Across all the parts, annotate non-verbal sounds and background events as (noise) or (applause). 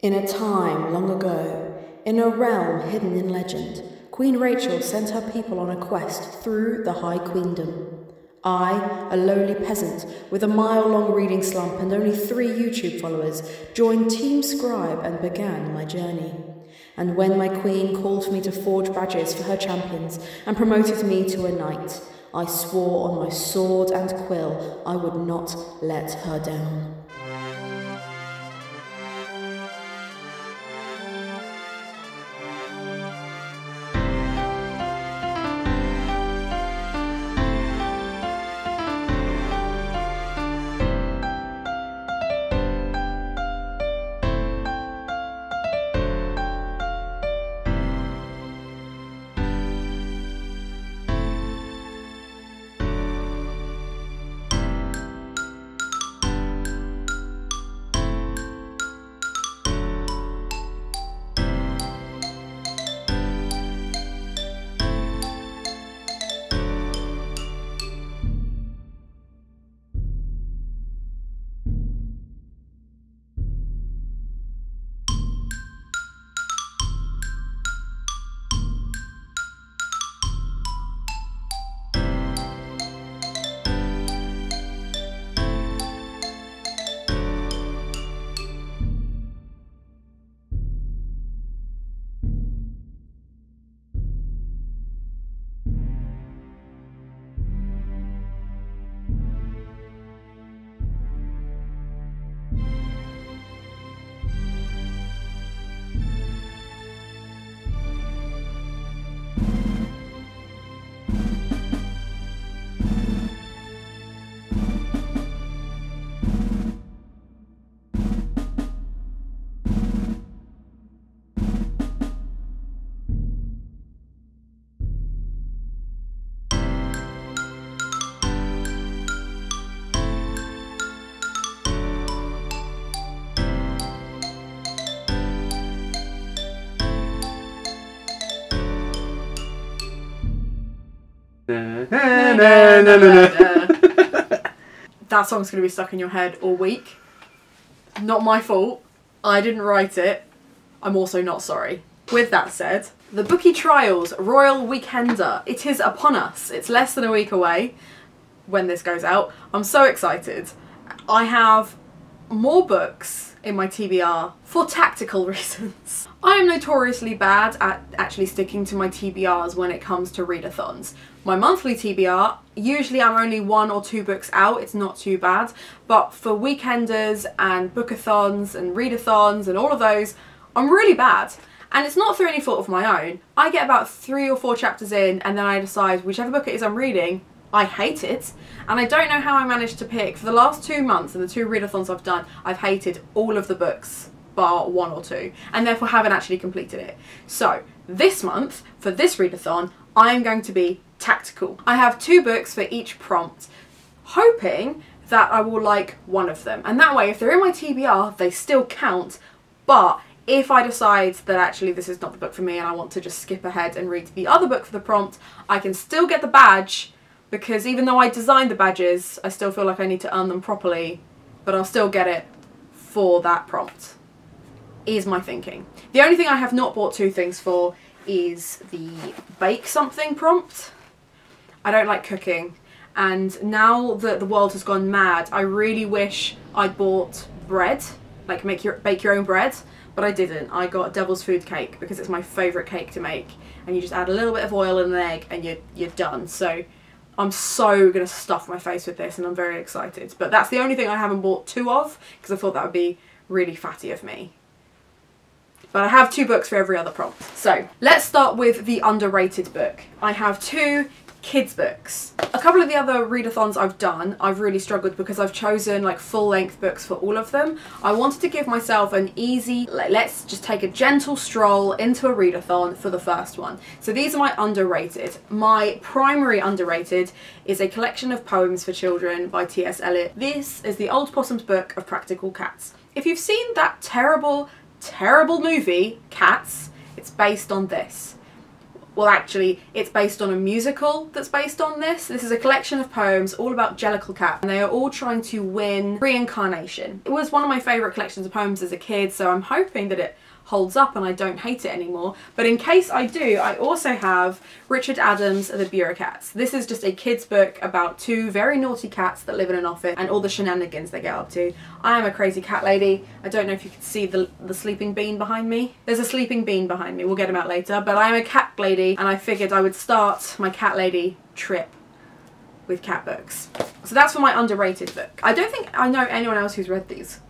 In a time long ago, in a realm hidden in legend, Queen Rachel sent her people on a quest through the High Queendom. I, a lowly peasant with a mile long reading slump and only three YouTube followers, joined Team Scribe and began my journey. And when my queen called for me to forge badges for her champions and promoted me to a knight, I swore on my sword and quill I would not let her down. (laughs) that song's going to be stuck in your head all week. Not my fault. I didn't write it. I'm also not sorry. With that said, the Bookie Trials Royal Weekender. It is upon us. It's less than a week away when this goes out. I'm so excited. I have more books in my TBR for tactical (laughs) reasons. I am notoriously bad at actually sticking to my TBRs when it comes to readathons. My monthly TBR, usually I'm only one or two books out, it's not too bad, but for weekenders and bookathons and readathons and all of those, I'm really bad. And it's not through any fault of my own. I get about three or four chapters in and then I decide whichever book it is I'm reading, I hate it. And I don't know how I managed to pick. For the last two months and the two readathons I've done, I've hated all of the books bar one or two and therefore haven't actually completed it. So this month, for this readathon, I am going to be tactical. I have two books for each prompt, hoping that I will like one of them. And that way, if they're in my TBR, they still count, but if I decide that actually this is not the book for me and I want to just skip ahead and read the other book for the prompt, I can still get the badge because even though I designed the badges, I still feel like I need to earn them properly, but I'll still get it for that prompt, is my thinking. The only thing I have not bought two things for is the bake something prompt. I don't like cooking. And now that the world has gone mad I really wish I'd bought bread like make your bake your own bread but I didn't. I got devil's food cake because it's my favorite cake to make. And you just add a little bit of oil and an egg and you're, you're done. So I'm so gonna stuff my face with this and I'm very excited. But that's the only thing I haven't bought two of because I thought that would be really fatty of me but I have two books for every other prompt. So let's start with the underrated book. I have two kids books. A couple of the other readathons I've done, I've really struggled because I've chosen like full length books for all of them. I wanted to give myself an easy, let's just take a gentle stroll into a readathon for the first one. So these are my underrated. My primary underrated is a collection of poems for children by T.S. Eliot. This is the Old Possum's Book of Practical Cats. If you've seen that terrible, terrible movie, Cats, it's based on this well actually it's based on a musical that's based on this. This is a collection of poems all about Jellicle Cat and they are all trying to win reincarnation. It was one of my favourite collections of poems as a kid so I'm hoping that it holds up and I don't hate it anymore. But in case I do, I also have Richard Adams' The Bureaucats. This is just a kid's book about two very naughty cats that live in an office and all the shenanigans they get up to. I am a crazy cat lady. I don't know if you can see the, the sleeping bean behind me. There's a sleeping bean behind me. We'll get him out later. But I am a cat lady and I figured I would start my cat lady trip with cat books. So that's for my underrated book. I don't think I know anyone else who's read these.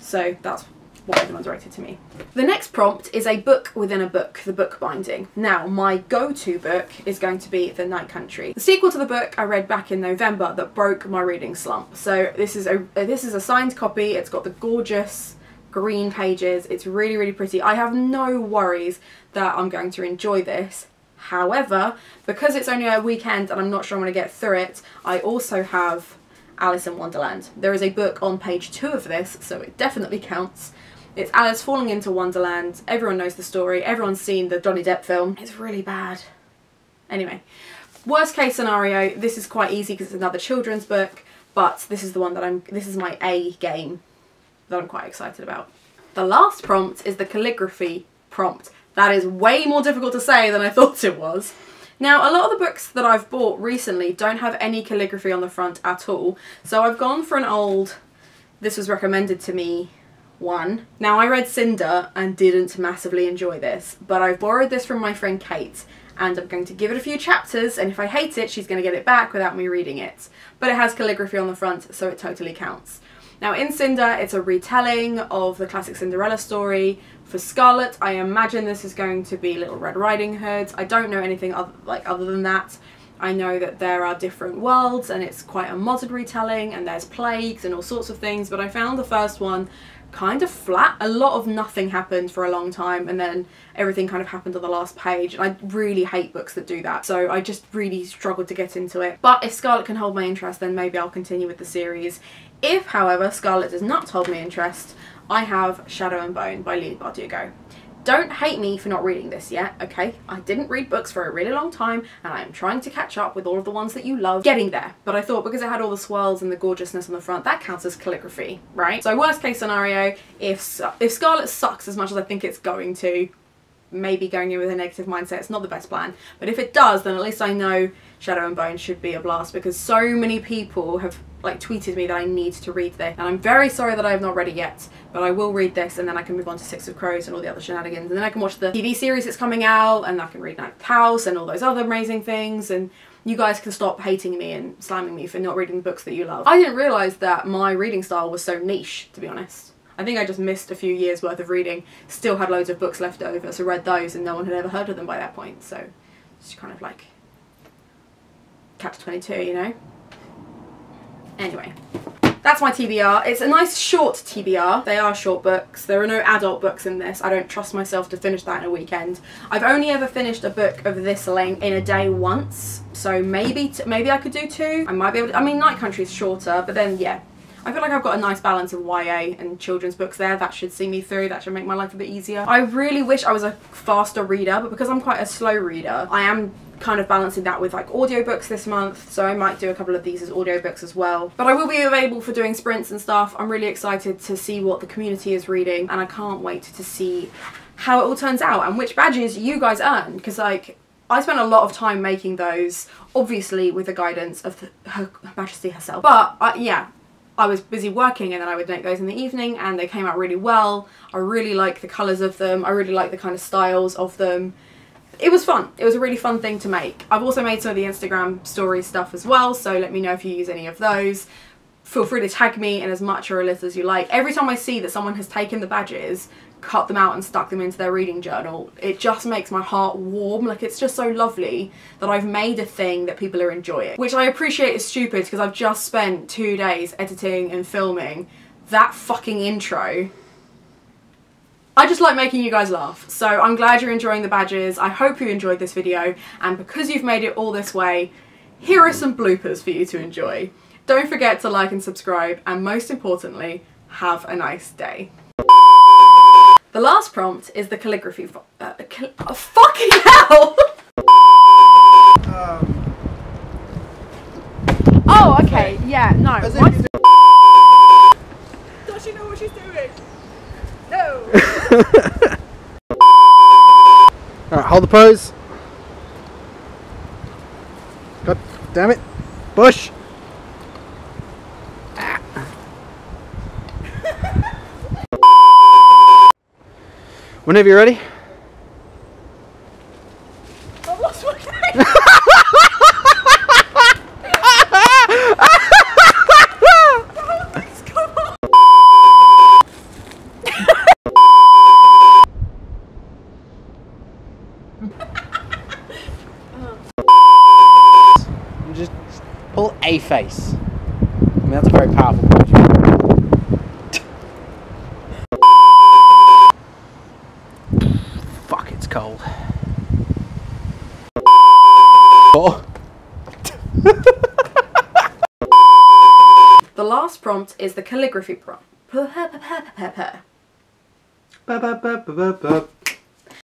So that's what everyone's rated to me. The next prompt is a book within a book, the book binding. Now, my go-to book is going to be The Night Country. The sequel to the book I read back in November that broke my reading slump. So this is a this is a signed copy. It's got the gorgeous green pages. It's really, really pretty. I have no worries that I'm going to enjoy this. However, because it's only a weekend and I'm not sure I'm going to get through it, I also have Alice in Wonderland. There is a book on page two of this, so it definitely counts. It's Alice falling into Wonderland. Everyone knows the story. Everyone's seen the Johnny Depp film. It's really bad. Anyway, worst case scenario, this is quite easy because it's another children's book, but this is the one that I'm, this is my A game that I'm quite excited about. The last prompt is the calligraphy prompt. That is way more difficult to say than I thought it was. Now, a lot of the books that I've bought recently don't have any calligraphy on the front at all, so I've gone for an old, this was recommended to me one. Now I read Cinder and didn't massively enjoy this, but I've borrowed this from my friend Kate and I'm going to give it a few chapters and if I hate it she's going to get it back without me reading it. But it has calligraphy on the front so it totally counts. Now in Cinder it's a retelling of the classic Cinderella story. For Scarlet I imagine this is going to be Little Red Riding Hood. I don't know anything other, like other than that. I know that there are different worlds and it's quite a modern retelling and there's plagues and all sorts of things but I found the first one kind of flat. A lot of nothing happened for a long time and then everything kind of happened on the last page. And I really hate books that do that. So I just really struggled to get into it. But if Scarlet can hold my interest, then maybe I'll continue with the series. If, however, Scarlet does not hold my interest, I have Shadow and Bone by Leigh Bardugo. Don't hate me for not reading this yet, okay? I didn't read books for a really long time and I am trying to catch up with all of the ones that you love. Getting there. But I thought because it had all the swirls and the gorgeousness on the front, that counts as calligraphy, right? So worst case scenario, if, if Scarlet sucks as much as I think it's going to, maybe going in with a negative mindset, it's not the best plan. But if it does, then at least I know Shadow and Bone should be a blast because so many people have like tweeted me that I need to read this and I'm very sorry that I have not read it yet but I will read this and then I can move on to Six of Crows and all the other shenanigans and then I can watch the TV series that's coming out and I can read Ninth House and all those other amazing things and you guys can stop hating me and slamming me for not reading the books that you love. I didn't realise that my reading style was so niche to be honest. I think I just missed a few years worth of reading, still had loads of books left over so read those and no one had ever heard of them by that point so it's kind of like catch 22 you know. Anyway, that's my TBR. It's a nice short TBR. They are short books. There are no adult books in this. I don't trust myself to finish that in a weekend. I've only ever finished a book of this length in a day once. So maybe maybe I could do two. I might be able to, I mean Night Country is shorter, but then yeah. I feel like I've got a nice balance of YA and children's books there. That should see me through. That should make my life a bit easier. I really wish I was a faster reader, but because I'm quite a slow reader, I am kind of balancing that with like audiobooks this month so I might do a couple of these as audiobooks as well but I will be available for doing sprints and stuff I'm really excited to see what the community is reading and I can't wait to see how it all turns out and which badges you guys earn because like I spent a lot of time making those obviously with the guidance of the, Her Majesty herself but uh, yeah I was busy working and then I would make those in the evening and they came out really well. I really like the colours of them. I really like the kind of styles of them it was fun. It was a really fun thing to make. I've also made some of the Instagram story stuff as well, so let me know if you use any of those. Feel free to tag me in as much or a little as you like. Every time I see that someone has taken the badges, cut them out and stuck them into their reading journal, it just makes my heart warm. Like it's just so lovely that I've made a thing that people are enjoying. Which I appreciate is stupid because I've just spent two days editing and filming that fucking intro I just like making you guys laugh, so I'm glad you're enjoying the badges. I hope you enjoyed this video, and because you've made it all this way, here are some bloopers for you to enjoy. Don't forget to like and subscribe, and most importantly, have a nice day. The last prompt is the calligraphy. Uh, cal oh, fucking (laughs) hell! Um, oh, okay, yeah, no. Does she know what she's doing? No! (laughs) (laughs) Alright, hold the pose. God damn it. Bush. (laughs) Whenever you're ready. I've lost my name. You just pull a face. I mean, that's a very powerful pose. Fuck, it's cold. Oh. The last prompt is the calligraphy prompt.